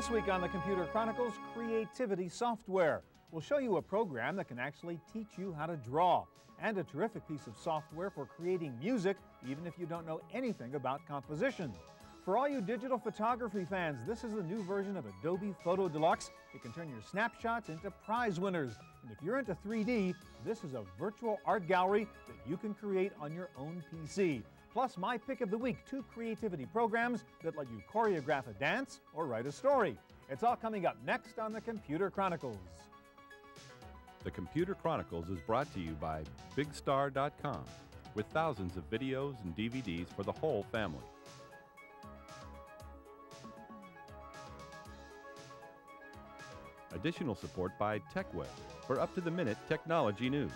This week on the Computer Chronicles, Creativity Software. We'll show you a program that can actually teach you how to draw, and a terrific piece of software for creating music, even if you don't know anything about composition. For all you digital photography fans, this is the new version of Adobe Photo Deluxe. It can turn your snapshots into prize winners. And if you're into 3D, this is a virtual art gallery that you can create on your own PC. Plus, my pick of the week two creativity programs that let you choreograph a dance or write a story. It's all coming up next on the Computer Chronicles. The Computer Chronicles is brought to you by BigStar.com with thousands of videos and DVDs for the whole family. Additional support by TechWeb for up to the minute technology news.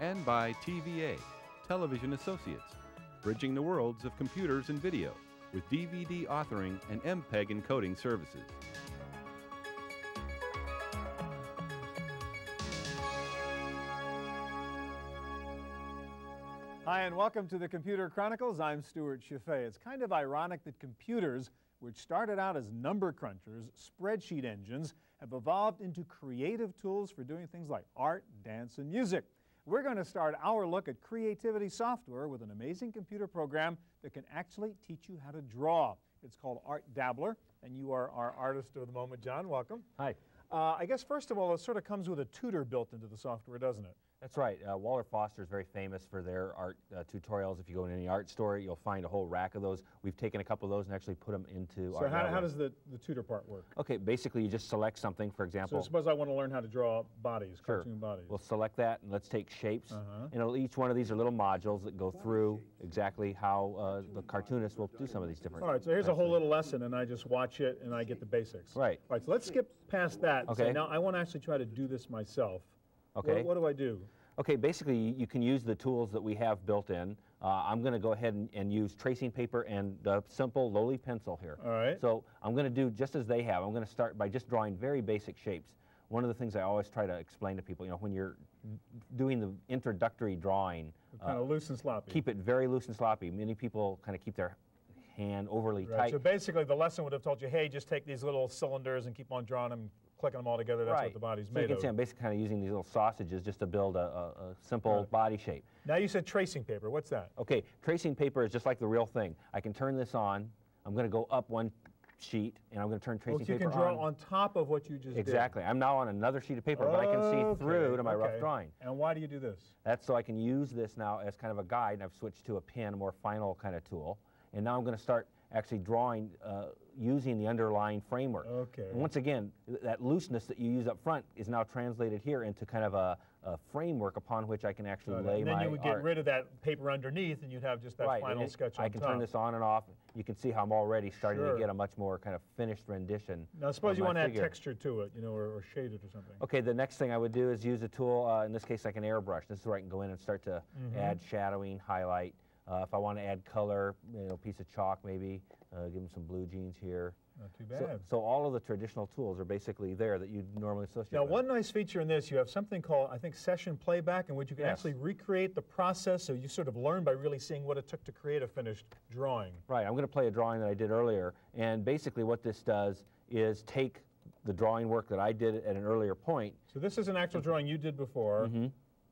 And by TVA, Television Associates, bridging the worlds of computers and video with DVD authoring and MPEG encoding services. Hi, and welcome to the Computer Chronicles. I'm Stewart Cheifet. It's kind of ironic that computers, which started out as number crunchers, spreadsheet engines, have evolved into creative tools for doing things like art, dance, and music. We're going to start our look at creativity software with an amazing computer program that can actually teach you how to draw. It's called Art Dabbler, and you are our artist of the moment, John. Welcome. Hi. Uh, I guess, first of all, it sort of comes with a tutor built into the software, doesn't it? That's right. Uh, Walter Foster is very famous for their art uh, tutorials. If you go in any art store, you'll find a whole rack of those. We've taken a couple of those and actually put them into so our how, how does the, the tutor part work? Okay, basically you just select something, for example. So suppose I want to learn how to draw bodies, sure. cartoon bodies. We'll select that and let's take shapes. Uh-huh. And each one of these are little modules that go through exactly how uh, the cartoonist will do some of these different All right, so here's a whole little lesson, and I just watch it and I get the basics. Right. All right, so let's skip past that. and say, Okay. now I want to actually try to do this myself. Okay. What, what do I do? Okay, basically you can use the tools that we have built in. Uh, I'm going to go ahead and, and use tracing paper and the simple lowly pencil here. All right. So I'm going to do just as they have. I'm going to start by just drawing very basic shapes. One of the things I always try to explain to people, you know, when you're doing the introductory drawing, Kind of loose and sloppy. Uh, keep it very loose and sloppy. Many people kind of keep their hand overly Right, tight. So basically, the lesson would have told you, hey, just take these little cylinders and keep on drawing them, clicking them all together. That's right. what the body's so made you can of. see I'm basically kind of using these little sausages just to build a, a, a simple Right. body shape. Now you said tracing paper. What's that? Okay, tracing paper is just like the real thing. I can turn this on. I'm going to go up one sheet, and I'm going to turn tracing Well, so you paper can draw on. top of what you just did. Exactly. I'm now on another sheet of paper, did. but I can see Okay, through to my rough drawing. And why do you do this? That's so I can use this now as kind of a guide, and I've switched to a pen, a more final kind of tool. And now I'm going to start actually drawing uh, using the underlying framework. Okay. And once again, th- that looseness that you use up front is now translated here into kind of a, a framework upon which I can actually it. lay and then my you would get art. rid of that paper underneath, and you'd have just that right, final it- sketch on I can top. turn this on and off. You can see how I'm already starting Sure. to get a much more kind of finished rendition. Now, suppose you want to add texture to it, you know, or, or shade it or something. Okay, the next thing I would do is use a tool, uh, in this case like an airbrush. This is where I can go in and start to Mm-hmm. add shadowing, highlight. Uh, if I want to add color, you know, piece of chalk maybe, uh, give them some blue jeans here. Not too So, bad. so all of the traditional tools are basically there that you'd normally associate Now, with. one nice feature in this, you have something called, I think, session playback, in which you can Yes. actually recreate the process, so you sort of learn by really seeing what it took to create a finished drawing. Right, I'm going to play a drawing that I did earlier, and basically what this does is take the drawing work that I did at an earlier point. So this is an actual drawing you did before, Mm-hmm.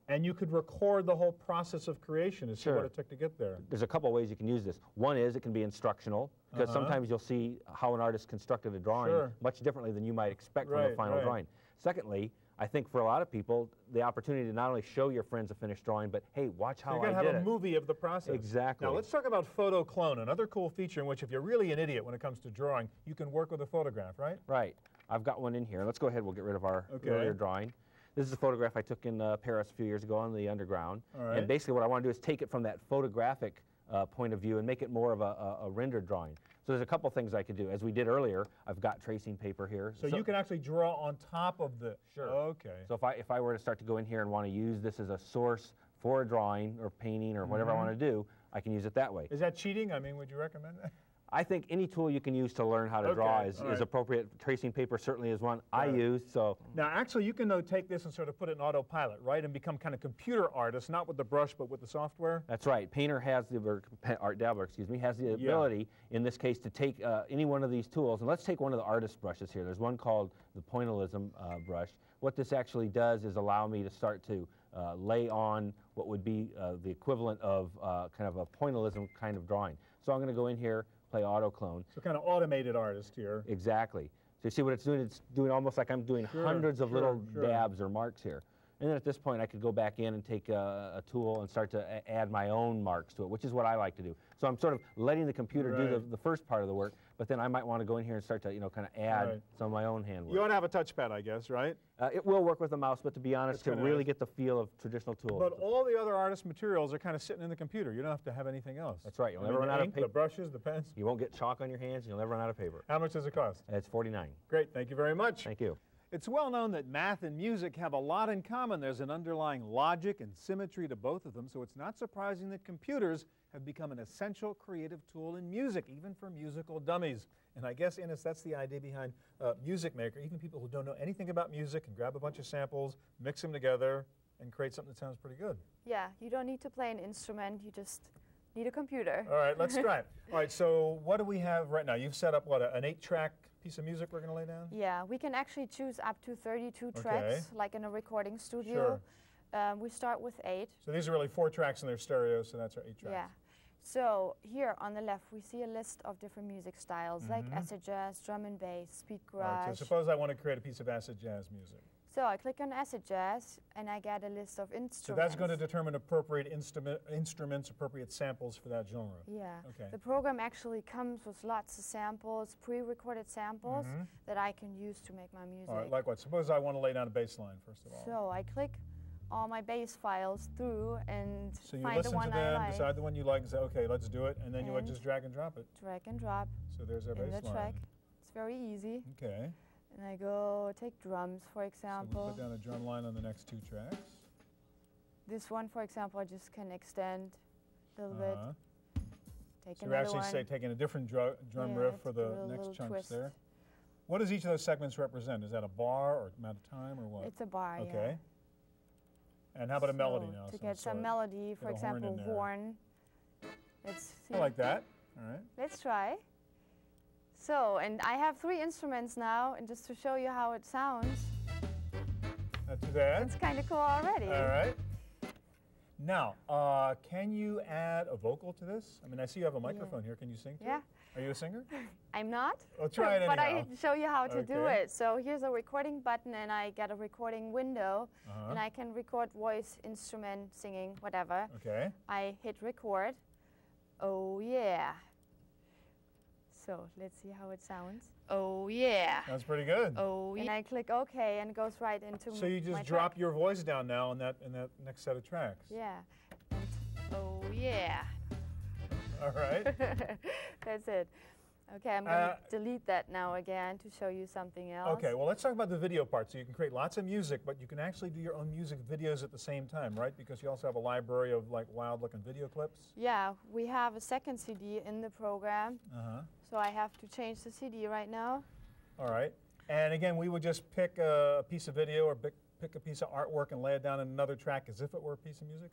And you could record the whole process of creation and see what it took to get there. There's a couple of ways you can use this. One is it can be instructional, because Uh-huh. sometimes you'll see how an artist constructed a drawing Sure. much differently than you might expect from the final right. drawing. Secondly, I think for a lot of people, the opportunity to not only show your friends a finished drawing, but hey, watch So how you're going I to have a it. movie of the process. Exactly. Now let's talk about photo clone, another cool feature in which if you're really an idiot when it comes to drawing, you can work with a photograph, right? Right. I've got one in here. Let's go ahead. We'll get rid of our Okay. earlier drawing. This is a photograph I took in uh, Paris a few years ago on the underground. Right. And basically, what I want to do is take it from that photographic uh, point of view and make it more of a, a, a rendered drawing. So there's a couple things I could do. As we did earlier, I've got tracing paper here. So, you can actually draw on top of the. Sure. Okay. So if I if I were to start to go in here and want to use this as a source for a drawing or painting or whatever I Mm-hmm. want to do, I can use it that way. Is that cheating? I mean, would you recommend that? I think any tool you can use to learn how to draw is, all is appropriate. Tracing paper certainly is one I use. So Now, actually, you can though take this and sort of put it in autopilot, right, and become kind of computer artist, not with the brush, but with the software. That's right. Painter has the or Art Dabbler, excuse me, has the ability in this case to take uh, any one of these tools. And let's take one of the artist brushes here. There's one called the pointillism uh, brush. What this actually does is allow me to start to uh, lay on what would be uh, the equivalent of uh, kind of a pointillism kind of drawing. So I'm going to go in here, play auto clone. So kind of automated artist here. Exactly. So you see what it's doing? It's doing almost like I'm doing Sure, hundreds of sure, little sure. dabs or marks here. And then at this point, I could go back in and take a, a tool and start to add my own marks to it, which is what I like to do. So I'm sort of letting the computer do the, the first part of the work, but then I might want to go in here and start to, you know, kind of add Right. some of my own handwork. You ought to have a touchpad, I guess, right? Uh, it will work with the mouse, but to be honest, to really get the feel of traditional tools. But all the other artist materials are kind of sitting in the computer. You don't have to have anything else. That's right. You'll I never mean, run out of ink, paper. The brushes, the pens. you won't get chalk on your hands, and you'll never run out of paper. How much does it cost? It's 49. Great, thank you very much. Thank you. It's well known that math and music have a lot in common. There's an underlying logic and symmetry to both of them, so it's not surprising that computers have become an essential creative tool in music, even for musical dummies. And I guess, Ines, that's the idea behind uh, Music Maker. Even people who don't know anything about music can grab a bunch of samples, mix them together, and create something that sounds pretty good. Yeah, you don't need to play an instrument, you just need a computer. All right, let's try it. All right, so what do we have right now? You've set up, what, a- an eight-track piece of music we're going to lay down? Yeah, we can actually choose up to 32 Okay. tracks, like in a recording studio. Um, we start with eight. So these are really four tracks and they're stereo, so that's our eight tracks. Yeah. So here on the left, we see a list of different music styles, like acid jazz, drum and bass, speed Mm-hmm. All right, garage. so suppose I want to create a piece of acid jazz music. So I click on acid jazz, and I get a list of instruments. So that's going to determine appropriate instrument, instruments, appropriate samples for that genre. Yeah. Okay. The program actually comes with lots of samples, pre-recorded samples that I can use to make my music. Mm-hmm. All right, like what? Suppose I want to lay down a bass line, first of all. So I click all my bass files through and So you find listen the one to them, I like. decide the one you like, and say, okay, let's do it, and then you would just drag and drop it. Drag and drop So there's our bass the line. track. It's very easy. Okay. And I go take drums, for So we example. put down a drum line on the next two tracks. This one, for example, I just can extend a little Uh-huh. bit. Take So you're actually one. say taking a different dru- drum Yeah, riff for the next chunks twist. there. What does each of those segments represent? Is that a bar or amount of time or what? It's a bar, yeah. And how about a melody So now? To get some melody, for horn example, horn. Let's see. I like that. All right. Let's try. So, and I have three instruments now, and just to show you how it sounds, Not too bad. it's kind of cool already. All right. Now, uh, can you add a vocal to this? I mean, I see you have a microphone here. Can you sing? To Yeah. It? Are you a singer? I'm not. Well, try it but anyhow. I show you how to do it. So here's a recording button, and I get a recording window, Uh-huh. and I can record voice, instrument, singing, whatever. Okay. I hit record. Oh yeah. So let's see how it sounds. Oh yeah. That's pretty good. Oh yeah. And I click OK, and it goes right into so you just drop track. your voice down now in that in that next set of tracks. Yeah. And, oh yeah. All right. That's it. Okay, I'm going Uh, to delete that now again to show you something else. Okay, well, let's talk about the video part. So you can create lots of music, but you can actually do your own music videos at the same time, right? Because you also have a library of like wild-looking video clips. Yeah, we have a second CD in the program, Uh-huh. so I have to change the CD right now. All right. And again, we would just pick a, piece of video or pick a piece of artwork and lay it down in another track as if it were a piece of music.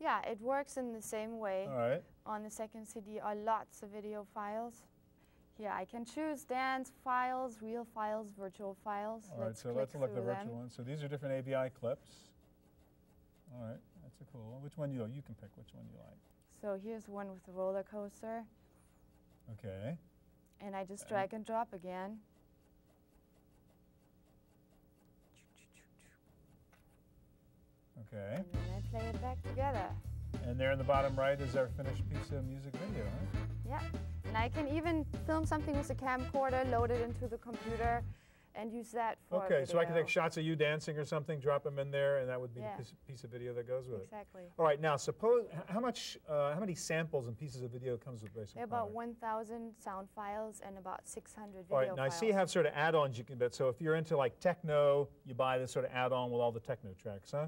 Yeah, it works in the same way. All right. On the second CD are lots of video files. Here, I can choose dance files, real files, virtual files. All right, let's so let's look at the virtual them. one. So these are different AVI clips. All right, that's a cool one. Which one you you can pick which one you like. So here's one with the roller coaster, Okay. and I just drag and drop again. Okay. And then I play it back together. And there in the bottom right is our finished piece of music video, huh? Yeah. And I can even film something with a camcorder, load it into the computer, and use that for Okay, so I can take shots of you dancing or something, drop them in there, and that would be Yeah. the piece, of video that goes with it. Exactly. All right, now suppose how much, uh, how many samples and pieces of video comes with basic about 1,000 sound files and about 600 video All right, now I see you have sort of add-ons you can bet. So if you're into like techno, you buy this sort of add-on with all the techno tracks, huh?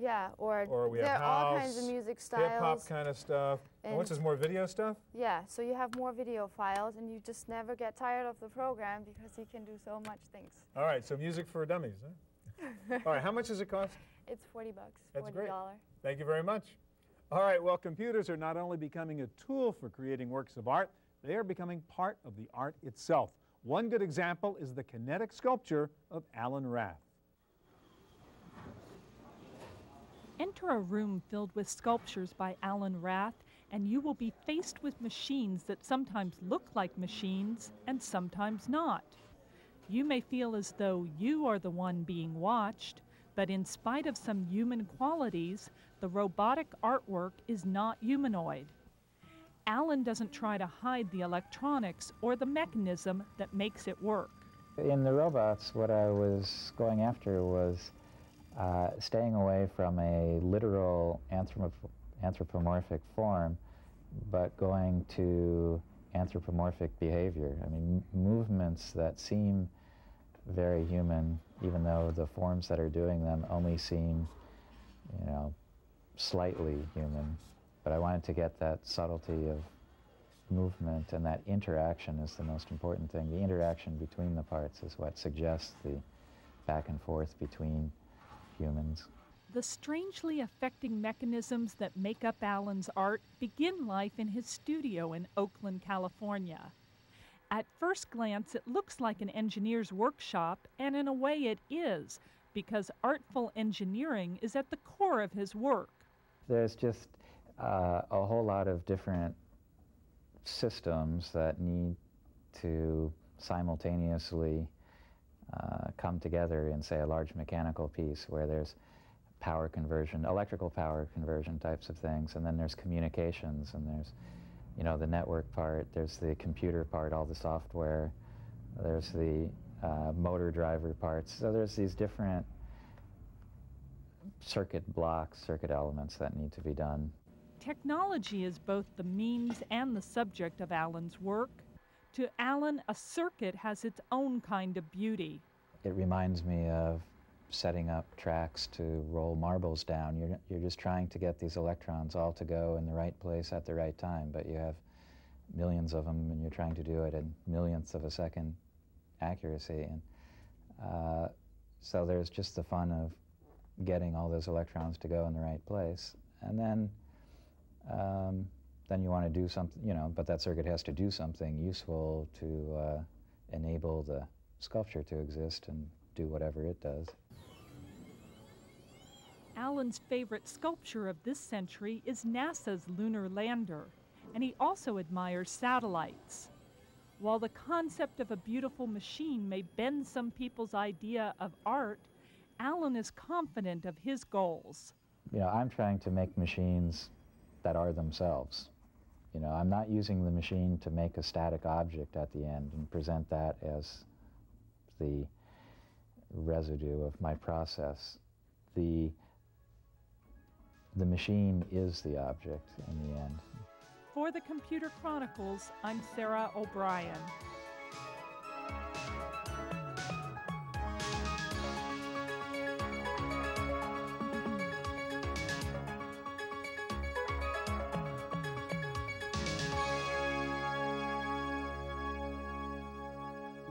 Yeah, or, Or we have there are all kinds of music hip hop styles. kind of stuff. And what's this, more video stuff? Yeah, so you have more video files and you just never get tired of the program because you can do so much things. All right, so music for dummies, huh? All right, how much does it cost? It's 40 bucks, That's $40. great. Thank you very much. All right, well, computers are not only becoming a tool for creating works of art, they are becoming part of the art itself. One good example is the kinetic sculpture of Alan Rath. Enter a room filled with sculptures by Alan Rath, and you will be faced with machines that sometimes look like machines and sometimes not. You may feel as though you are the one being watched, but in spite of some human qualities, the robotic artwork is not humanoid. Alan doesn't try to hide the electronics or the mechanism that makes it work. In the robots, what I was going after was uh, staying away from a literal anthrop- anthropomorphic form, but going to anthropomorphic behavior. I mean, movements that seem very human, even though the forms that are doing them only seem, you know, slightly human. But I wanted to get that subtlety of movement and that interaction is the most important thing. The interaction between the parts is what suggests the back and forth between humans. The strangely affecting mechanisms that make up Alan's art begin life in his studio in Oakland, California. At first glance, it looks like an engineer's workshop, and in a way it is, because artful engineering is at the core of his work. There's just uh, a whole lot of different systems that need to simultaneously uh, come together in, say, a large mechanical piece where there's power conversion, electrical power conversion types of things, and then there's communications, and there's, you know, the network part, there's the computer part, all the software, there's the uh, motor driver parts. So there's these different circuit blocks, circuit elements that need to be done. Technology is both the means and the subject of Alan's work. To Alan, a circuit has its own kind of beauty. It reminds me of setting up tracks to roll marbles down. You're, you're just trying to get these electrons all to go in the right place at the right time, but you have millions of them and you're trying to do it in millionths of a second accuracy. And uh, so there's just the fun of getting all those electrons to go in the right place. And then, um, then you want to do something, you know, but that circuit has to do something useful to uh, enable the sculpture to exist and do whatever it does. Alan's favorite sculpture of this century is NASA's lunar lander, and he also admires satellites. While the concept of a beautiful machine may bend some people's idea of art, Alan is confident of his goals. You know, I'm trying to make machines that are themselves. You know, I'm not using the machine to make a static object at the end and present that as the residue of my process. The, the machine is the object in the end. For the Computer Chronicles, I'm Sarah O'Brien.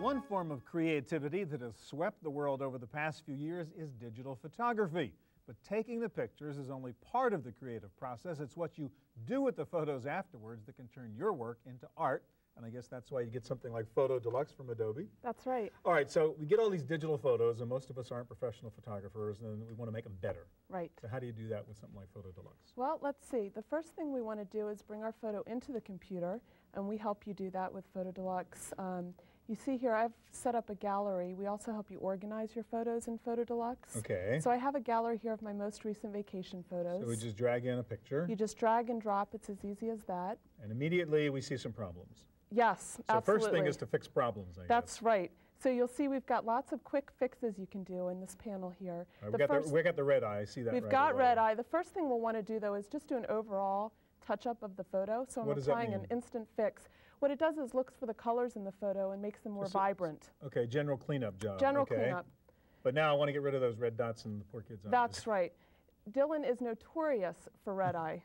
One form of creativity that has swept the world over the past few years is digital photography. But taking the pictures is only part of the creative process. It's what you do with the photos afterwards that can turn your work into art. And I guess that's why you get something like Photo Deluxe from Adobe. That's right. All right, so we get all these digital photos, and most of us aren't professional photographers, and we want to make them better. Right. So how do you do that with something like Photo Deluxe? Well, let's see. The first thing we want to do is bring our photo into the computer, and we help you do that with Photo Deluxe. Um, you see here, I've set up a gallery. We also help you organize your photos in Photo Deluxe. Okay. So I have a gallery here of my most recent vacation photos. So we just drag in a picture, you just drag and drop. It's as easy as that. and immediately we see some problems. Yes, So absolutely. first thing is to fix problems, I That's guess. right. So you'll see we've got lots of quick fixes you can do in this panel here. Right, The we, got the, we got the red eye, I see that We've right got away. red eye. The first thing we'll want to do, though, is just do an overall touch-up of the photo. So I'm that applying an instant fix. What it does is looks for the colors in the photo and makes them more So- vibrant. Okay, general cleanup job. General okay. cleanup. But now I want to get rid of those red dots in the poor kid's eyes. That's right. Dylan is notorious for red eye.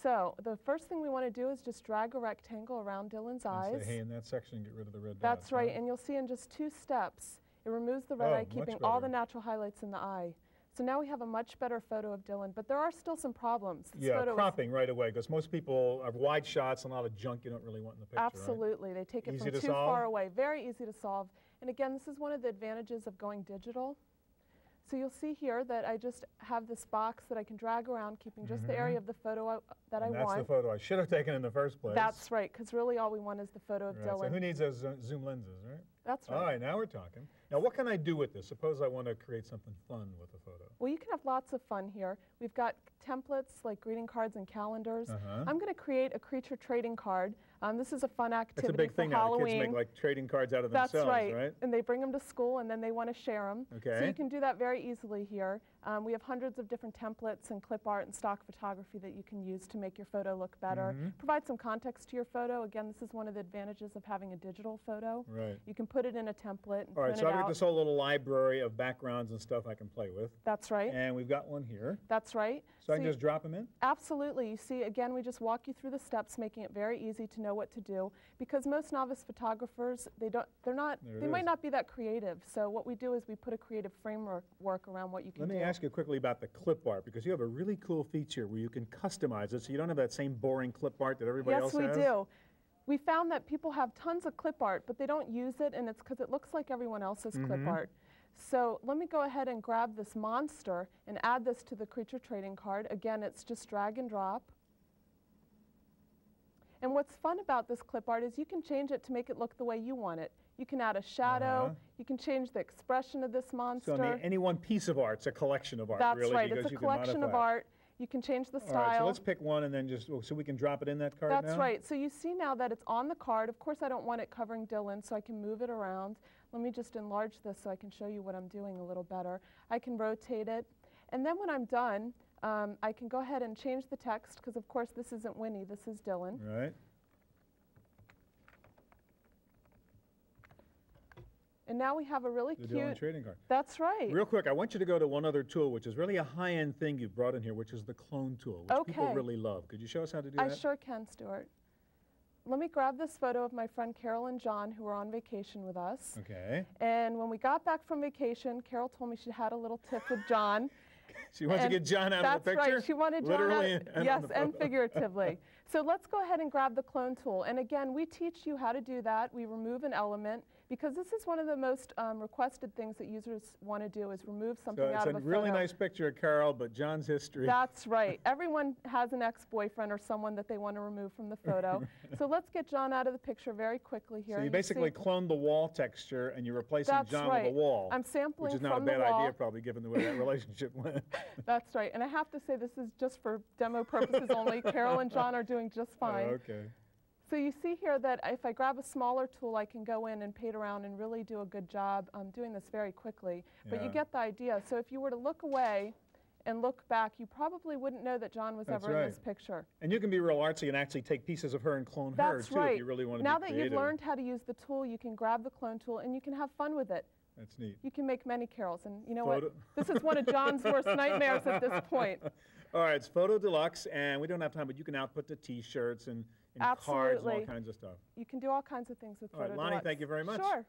So the first thing we want to do is just drag a rectangle around Dylan's And eyes. say, hey, in that section, get rid of the red That's dots, right, and you'll see in just two steps, it removes the red Oh, eye, keeping all the natural highlights in the eye. So now we have a much better photo of Dylan, but there are still some problems. This Yeah, photo is- cropping right away, because most people have wide shots and a lot of junk you don't really want in the picture, right? Absolutely. They take it Easy from to too solve? far away. Very easy to solve. And again, this is one of the advantages of going digital. So you'll see here that I just have this box that I can drag around, keeping just the area of the photo I, that Mm-hmm. And I that's want. the photo I should have taken in the first place. That's right, because really all we want is the photo of Right, So Dylan. who needs those zoom lenses, right? That's right. All right, now we're talking. Now, what can I do with this? Suppose I want to create something fun with a photo. Well, you can have lots of fun here. We've got templates like greeting cards and calendars. Uh-huh. I'm going to create a creature trading card. Um, this is a fun That's activity a big for thing now. Halloween. The kids make like trading cards out of That's themselves, right. And they bring them to school and then they want to share them. Okay. So you can do that very easily here. Um, we have hundreds of different templates and clip art and stock photography that you can use to make your photo look better. Mm-hmm. Provide some context to your photo. Again, this is one of the advantages of having a digital photo. Right. You can put it in a template and All right, so I've got this whole little library of backgrounds and stuff I can play with. That's right. And we've got one here. That's right. So I can just drop them in? Absolutely. You see, again, we just walk you through the steps, making it very easy to know what to do. Because most novice photographers, they don't, they're not, There they might is. not be that creative. So what we do is we put a creative framework work around what you can Let do. Ask you quickly about the clip art because you have a really cool feature where you can customize it so you don't have that same boring clip art that everybody yes, else has. Yes, we do. We found that people have tons of clip art, but they don't use it, and it's because it looks like everyone else's Mm-hmm. clip art. So let me go ahead and grab this monster and add this to the creature trading card. Again, it's just drag and drop. And what's fun about this clip art is you can change it to make it look the way you want it. You can add a shadow. Uh-huh. You can change the expression of this monster. So any one piece of art's a collection of art, That's really, right. because It's a collection of it. art. You can change the All style. right, so let's pick one and then just, oh, so we can drop it in that card That's now? right. So you see now that it's on the card. Of course, I don't want it covering Dylan, so I can move it around. Let me just enlarge this so I can show you what I'm doing a little better. I can rotate it. And then when I'm done, um, I can go ahead and change the text, because of course this isn't Winnie, this is Dylan. Right. And now we have a really The cute. trading card. That's right. Real quick, I want you to go to one other tool, which is really a high-end thing you've brought in here, which is the clone tool, which people really love. Could you show us how to do I that? I sure can, Stewart. Let me grab this photo of my friend Carol and John, who were on vacation with us. Okay. And when we got back from vacation, Carol told me she had a little tiff with John. She wants to get John out of the picture? That's right. She wanted John Literally out. and yes, and figuratively. so let's go ahead and grab the clone tool. And again, we teach you how to do that. We remove an element because this is one of the most um, requested things that users want to do is remove something So it's out a of a really photo. nice picture of Carol, but John's history. That's right. Everyone has an ex-boyfriend or someone that they want to remove from the photo. so let's get John out of the picture very quickly here. so you You basically see- cloned the wall texture and you're replacing That's John right. with a wall. I'm sampling which is not a bad idea, probably, given the way that relationship went. That's right. And I have to say, this is just for demo purposes only. Carol and John are doing just fine. Oh, okay. So you see here that if I grab a smaller tool, I can go in and paint around and really do a good job um, doing this very quickly. But you get the idea. So if you were to look away and look back, you probably wouldn't know that John was That's ever in this right. picture. And you can be real artsy and actually take pieces of her and clone her, too, right. if you really want to now that creative. you've learned how to use the tool, you can grab the clone tool and you can have fun with it. That's neat. You can make many carols. And you know Photo- what? This is one of John's worst nightmares at this point. All right, it's Photo Deluxe, and we don't have time, but you can output the T-shirts and, and cards and all Absolutely. kinds of stuff. You can do all kinds of things with All right, Photo Lonnie, Deluxe. thank you very much. Sure.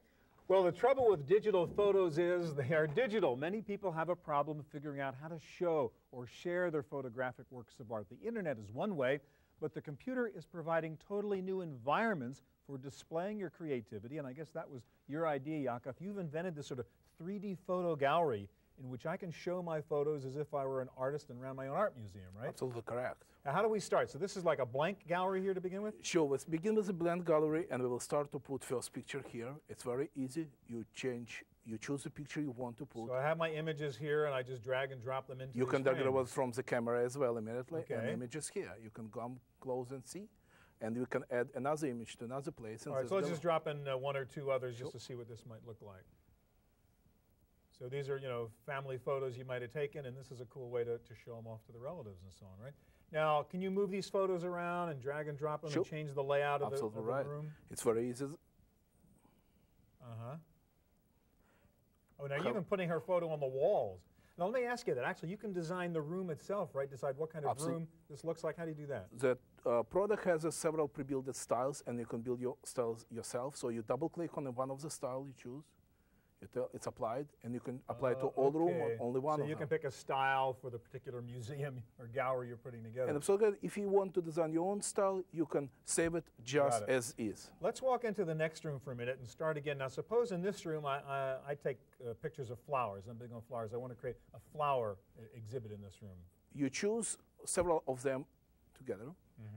Well, the trouble with digital photos is they are digital. Many people have a problem figuring out how to show or share their photographic works of art. The internet is one way, but the computer is providing totally new environments for displaying your creativity. And I guess that was your idea, Yakov. You've invented this sort of 3D photo gallery in which I can show my photos as if I were an artist and ran my own art museum, right? Absolutely correct. Now, how do we start? So this is like a blank gallery here to begin with? Sure, let's begin with a blank gallery and we will start to put first picture here. It's very easy. You change, you choose the picture you want to put. So I have my images here and I just drag and drop them into you can drag it from the camera as well immediately and Okay. images here. You can come close and see. And you can add another image to another place. and All right, so let's just drop in uh, one or two others just to see what this might look like. So these are, you know, family photos you might have taken, and this is a cool way to, to show them off to the relatives and so on, right? Now, can you move these photos around and drag and drop them Sure. and change the layout of the, Absolutely of the right. room? It's very easy. Uh-huh. Oh, now Co- even putting her photo on the walls. Now, let me ask you that. Actually, you can design the room itself, right? Decide what kind of room this looks like. How do you do that? The uh, product has uh, several pre-built styles, and you can build your styles yourself. So you double-click on one of the style you choose. Tell it's applied, and you can apply it to Uh, all the room or only one So you them. can pick a style for the particular museum or gallery you're putting together. and so good, if you want to design your own style, you can save it just it. as is. Let's walk into the next room for a minute and start again. Now, suppose in this room I, I, I take uh, pictures of flowers. I'm big on flowers. I want to create a flower uh, exhibit in this room. You choose several of them together,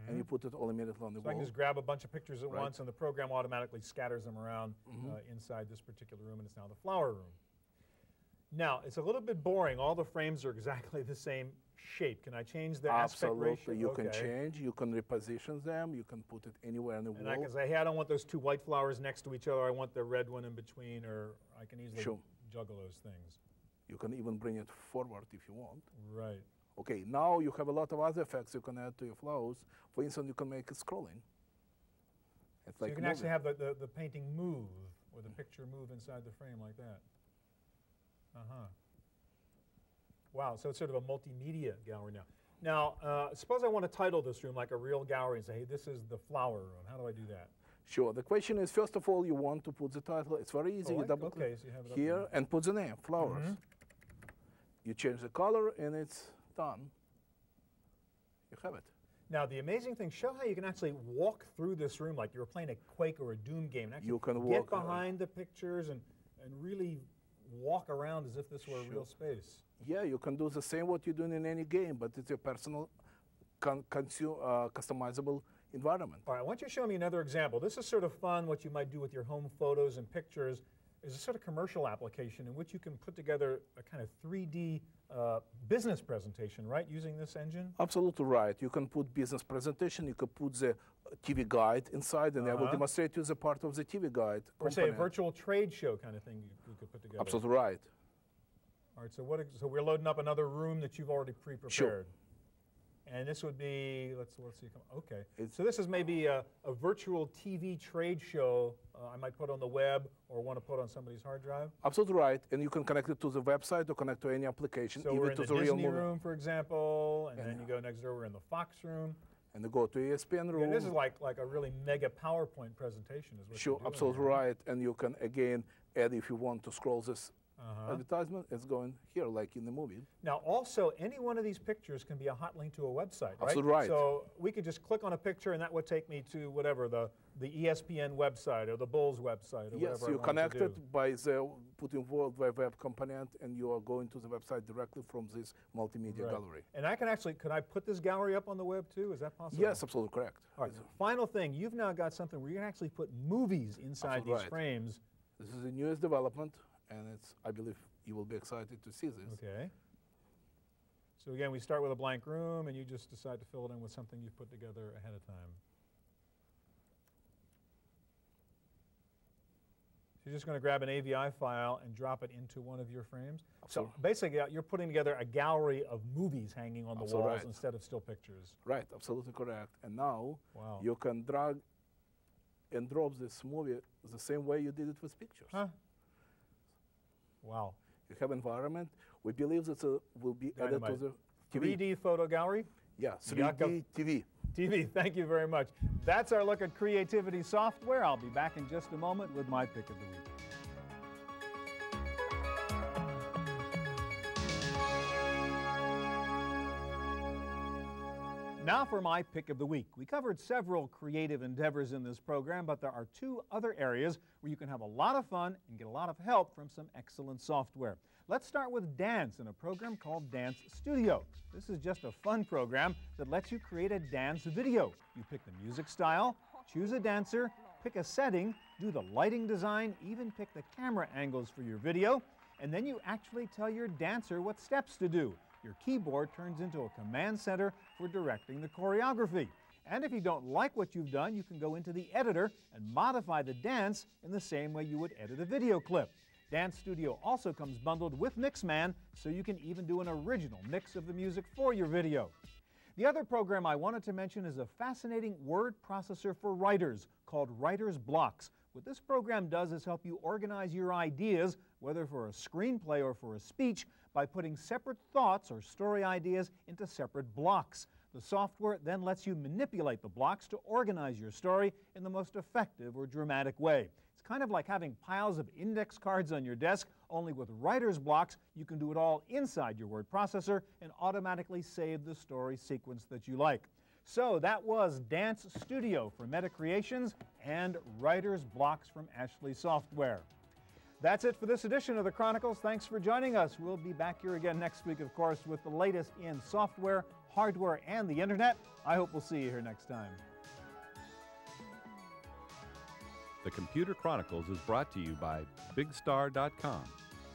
and you put it all immediately on the. So I can just grab a bunch of pictures at Right. once, and the program automatically scatters them around Mm-hmm. uh, inside this particular room, and it's now the flower room. Now, it's a little bit boring. All the frames are exactly the same shape. Can I change the aspect Absolutely, ratio? you can change. You can reposition them. You can put it anywhere on the And I can say, hey, I don't want those two white flowers next to each other. I want the red one in between, or I can easily Sure. juggle those things. You can even bring it forward if you want. Right. Okay, now you have a lot of other effects you can add to your flows. For instance, you can make it scrolling. It's So like you can actually have the, the, the painting move or the picture move inside the frame like that. Uh huh. Wow, so it's sort of a multimedia gallery now. Now, uh, suppose I want to title this room like a real gallery and say, hey, this is the flower room. How do I do that? Sure. The question is, first of all, you want to put the title. It's very easy. Oh, you double okay, click so you have it up here and put the name, flowers. Mhm. You change the color and it's done. You have it. Now, the amazing thing, show how you can actually walk through this room like you were playing a Quake or a Doom game. And actually You can get walk, uh, behind the pictures and, and really walk around as if this were a real space. Yeah, you can do the same what you're doing in any game, but it's your personal, con- consu- uh, customizable environment. All right, why don't you show me another example. This is sort of fun, what you might do with your home photos and pictures is a sort of commercial application in which you can put together a kind of 3D uh, business presentation, right, using this engine? Absolutely right. You can put business presentation. You can put the TV guide inside, and I will Uh-huh. demonstrate you the part of the TV guide. Or say a virtual trade show kind of thing you, you could put together. Absolutely right. All right, so what? So we're loading up another room that you've already pre-prepared. And this would be let's let's see. come- Okay, It's- so this is maybe a, a virtual TV trade show uh, I might put on the web or want to put on somebody's hard drive. Absolutely right. And you can connect it to the website or connect to any application, So even we're in to the, the Disney movie. room, for example, and then Yeah. you go next door. We're in the Fox room. And you go to ESPN room. Yeah, this is like like a really mega PowerPoint presentation, is what Sure, you're doing absolutely right. And you can again add if you want to scroll this Uh-huh. advertisement. It's going here, like in the movie. Now, also, any one of these pictures can be a hot link to a website, right? Absolutely right. So we could just click on a picture, and that would take me to whatever the the ESPN website or the Bulls website or Yes, whatever. I you wanted connect it by the putting World Wide Web component, and you are going to the website directly from this multimedia Right. gallery. And I can actually, could I put this gallery up on the web too? Is that possible? Yes, absolutely correct. All right. Final thing, you've now got something where you can actually put movies inside Absolutely these right. frames. This is the newest development, and it's I believe you will be excited to see this. Okay. So again, we start with a blank room, and you just decide to fill it in with something you've put together ahead of time. So you're just going to grab an AVI file and drop it into one of your frames. So basically, uh, you're putting together a gallery of movies hanging on the Absolutely walls right. instead of still pictures. Right, absolutely correct. And now Wow. you can drag and drop this movie the same way you did it with pictures. Huh? Wow. You have environment. We believe that uh, will be added to the TV. 3D photo gallery. Yeah, 3D TV. TV, thank you very much. That's our look at creativity software. I'll be back in just a moment with my pick of the week. Now for my pick of the week. We covered several creative endeavors in this program, but there are two other areas where you can have a lot of fun and get a lot of help from some excellent software. Let's start with dance in a program called Dance Studio. This is just a fun program that lets you create a dance video. You pick the music style, choose a dancer, pick a setting, do the lighting design, even pick the camera angles for your video, and then you actually tell your dancer what steps to do. Your keyboard turns into a command center for directing the choreography. And if you don't like what you've done, you can go into the editor and modify the dance in the same way you would edit a video clip. Dance Studio also comes bundled with Mixman, so you can even do an original mix of the music for your video. The other program I wanted to mention is a fascinating word processor for writers called Writer's Blocks. What this program does is help you organize your ideas, whether for a screenplay or for a speech, by putting separate thoughts or story ideas into separate blocks. The software then lets you manipulate the blocks to organize your story in the most effective or dramatic way. It's kind of like having piles of index cards on your desk, only with writer's blocks, you can do it all inside your word processor and automatically save the story sequence that you like. So that was Dance Studio for MetaCreations and Writer's Blocks from Ashley Software. That's it for this edition of the Chronicles. Thanks for joining us. We'll be back here again next week, of course, with the latest in software, hardware, and the internet. I hope we'll see you here next time. The Computer Chronicles is brought to you by BigStar.com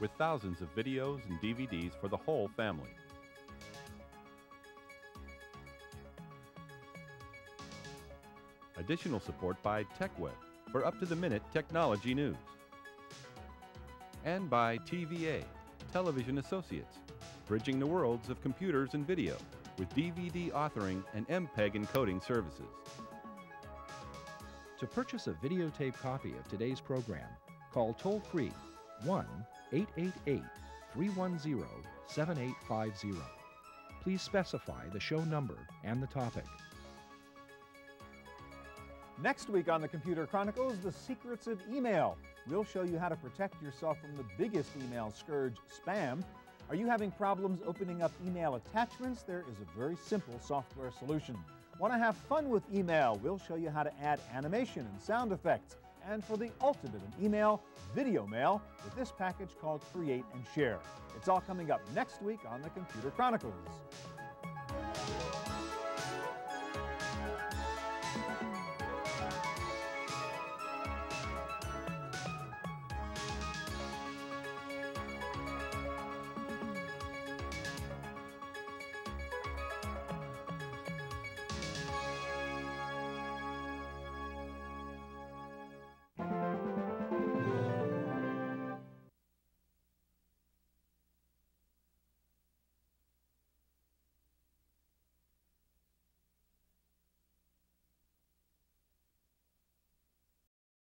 with thousands of videos and DVDs for the whole family. Additional support by TechWeb for up to the minute technology news and by TVA, Television Associates, bridging the worlds of computers and video with DVD authoring and MPEG encoding services. To purchase a videotape copy of today's program, call toll free 1 888 310 7850. Please specify the show number and the topic. Next week on the Computer Chronicles, the secrets of email. We'll show you how to protect yourself from the biggest email scourge, spam. Are you having problems opening up email attachments? There is a very simple software solution. Want to have fun with email? We'll show you how to add animation and sound effects. And for the ultimate in email, video mail, with this package called Create and Share. It's all coming up next week on the Computer Chronicles.